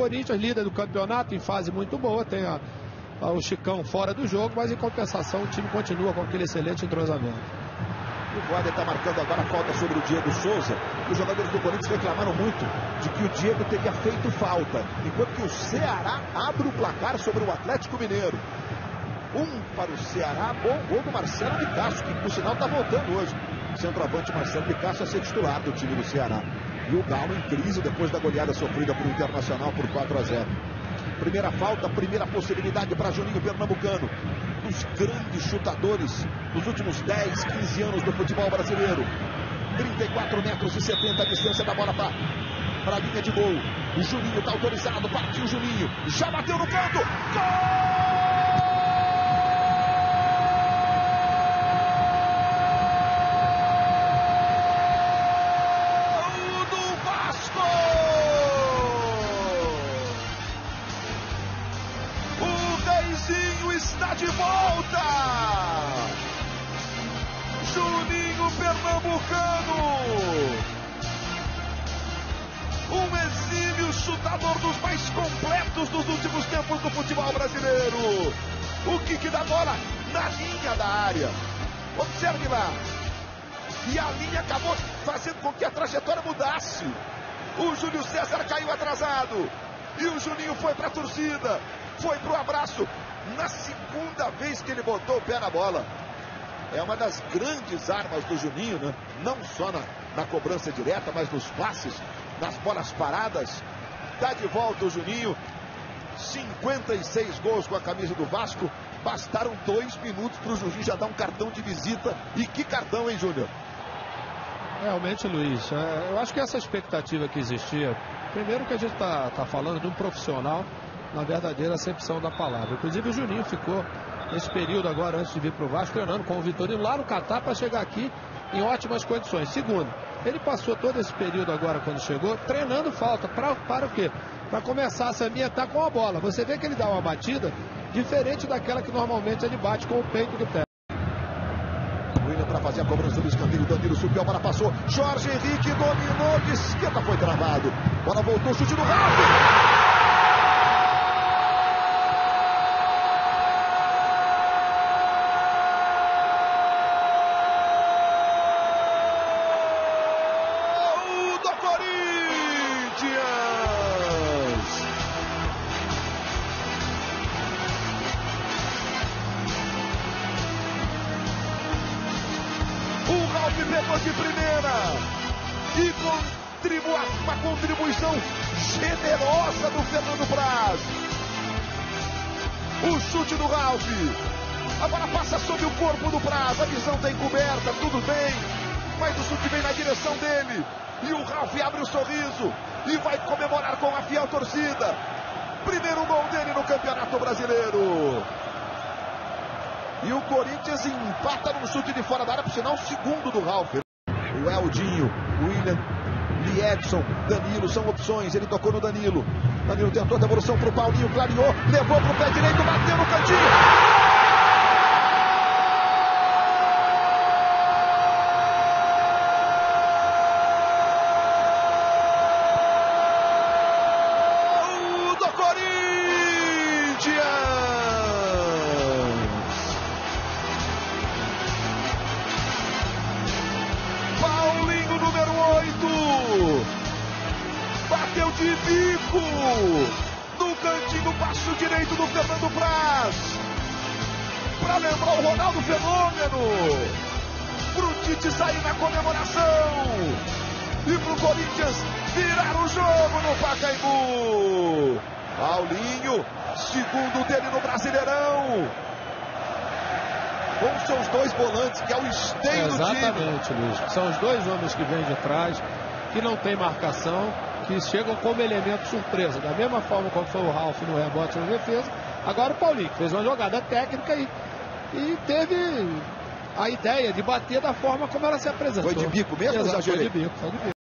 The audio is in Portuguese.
Corinthians, líder do campeonato, em fase muito boa, tem a, a, o Chicão fora do jogo, mas em compensação o time continua com aquele excelente entrosamento. O Guarda está marcando agora a falta sobre o Diego Souza. Os jogadores do Corinthians reclamaram muito de que o Diego teria feito falta, enquanto que o Ceará abre o placar sobre o Atlético Mineiro. Um para o Ceará, bom gol do Marcelo de Castro, que por sinal está voltando hoje. Centroavante Marcelo de Castro a ser titular do time do Ceará. E o Galo em crise depois da goleada sofrida por Internacional por 4 a 0. Primeira falta, primeira possibilidade para Juninho Pernambucano. Dos grandes chutadores dos últimos 10, 15 anos do futebol brasileiro. 34 metros e 70 a distância da bola para a linha de gol. O Juninho está autorizado, partiu o Juninho, já bateu no canto. Gol! Está de volta! Juninho Pernambucano! Um exílio chutador dos mais completos dos últimos tempos do futebol brasileiro. O kick da bola na linha da área. Observe lá. E a linha acabou fazendo com que a trajetória mudasse. O Júlio César caiu atrasado. E o Juninho foi para a torcida. Foi para o abraço na segunda vez que ele botou o pé na bola. É uma das grandes armas do Juninho, né? Não só na, na cobrança direta, mas nos passes, nas bolas paradas. Dá de volta o Juninho. 56 gols com a camisa do Vasco. Bastaram dois minutos para o Juninho já dar um cartão de visita. E que cartão, hein, Júnior? Realmente, Luiz, é, eu acho que essa expectativa que existia, primeiro que a gente está tá falando de um profissional na verdadeira acepção da palavra. Inclusive o Juninho ficou nesse período agora, antes de vir para o Vasco, treinando com o Vitorino lá no Catar para chegar aqui em ótimas condições. Segundo, ele passou todo esse período agora, quando chegou, treinando falta. Pra, para o quê? Para começar a se ambientar com a bola. Você vê que ele dá uma batida diferente daquela que normalmente ele bate com o peito do pé. William para fazer a cobrança do escanteio. Danilo subiu, a bola passou. Jorge Henrique dominou de esquerda, foi travado. Bola voltou, chute do Ralf. Pegou de primeira. E contribua, uma contribuição generosa do Fernando Braz. O chute do Ralf. Agora passa sobre o corpo do Braz. A visão está encoberta, tudo bem. Mas o chute vem na direção dele. E o Ralf abre o sorriso. E vai comemorar com a fiel torcida. Primeiro gol dele no Campeonato Brasileiro. E o Corinthians empata no chute de fora da área, por sinal, segundo do Ralf. O Eldinho, William, Liedson, Danilo são opções. Ele tocou no Danilo. Danilo tentou a devolução para o Paulinho, clareou, levou para o pé direito, bateu no cantinho. De bico no cantinho baixo direito do Fernando Braz. Para lembrar o Ronaldo Fenômeno. Pro Tite sair na comemoração. E pro Corinthians virar o jogo no Pacaembu. Paulinho, segundo dele no Brasileirão. Com seus dois volantes, que é o esteio Exatamente, do time. Exatamente, Luiz. São os dois homens que vêm de trás, que não tem marcação que chegam como elemento surpresa. Da mesma forma como foi o Ralf no rebote na defesa, agora o Paulinho fez uma jogada técnica e, e teve a ideia de bater da forma como ela se apresentou. Foi de bico mesmo, Exato, foi de bico, foi de bico.